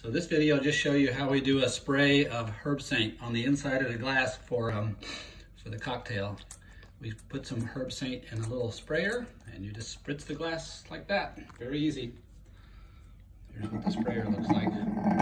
So this video will just show you how we do a spray of Herbsaint on the inside of the glass for, um, for the cocktail. We put some Herbsaint in a little sprayer and you just spritz the glass like that. Very easy. Here's what the sprayer looks like.